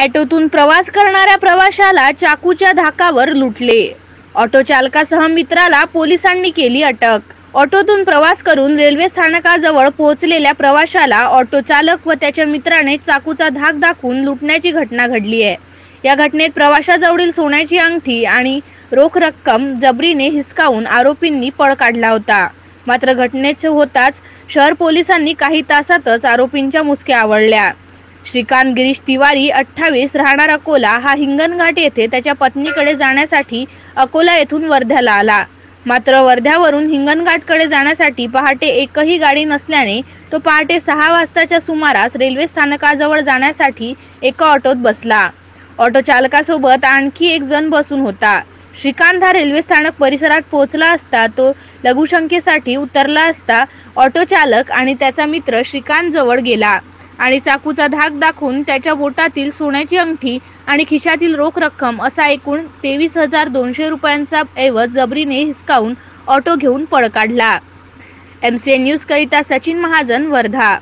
ॲटोतून प्रवास करणाऱ्या प्रवाशाला चाकूच्या धाकावर लुटले. ऑटो चालकासह मित्राला पोलिसांनी केली अटक. ऑटोतून प्रवास करून रेल्वे स्थानकाजवळ पोहोचलेल्या प्रवाशाला ऑटो चालक व त्याच्या मित्राने चाकूचा धाक दाखवून लुटण्याची घटना घडली आहे. या घटनेत प्रवाशाजवळील सोन्याची अंगठी आणि रोख रक्कम जबरीने हिसकावून आरोपींनी पळ काढला होता. मात्र घटनेचे होताच शहर पोलिसांनी काही तासातच आरोपींच्या मुसक्या आवडल्या श्रीकांत गिरीश तिवारी अठ्ठावीस राहणार अकोला हा हिंगणघाट येथे त्याच्या पत्नीकडे जाण्यासाठी अकोला येथून वर्ध्याला आला. मात्र वर्ध्यावरून हिंगणघाटकडे जाण्यासाठी पहाटे एकही गाडी नसल्याने तो पहाटे सहा वाजताच्या सुमारास रेल्वे स्थानकाजवळ जाण्यासाठी एका ऑटोत बसला. ऑटो चालकासोबत आणखी एक जण बसून होता. श्रीकांत हा रेल्वे स्थानक परिसरात पोहोचला असता तो लघुशंकेसाठी उतरला असता ऑटो चालक आणि त्याचा मित्र श्रीकांत जवळ गेला. आणि चाकूचा धाक दाखवून त्याच्या बोटातील सोन्याची अंगठी आणि खिशातील रोख रक्कम असा एकूण तेवीस हजार दोनशे रुपयांचा ऐवज जबरीने हिसकावून ऑटो घेऊन पळ काढला. एम सी एन न्यूजकरिता सचिन महाजन वर्धा.